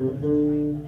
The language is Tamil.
Mm-hmm.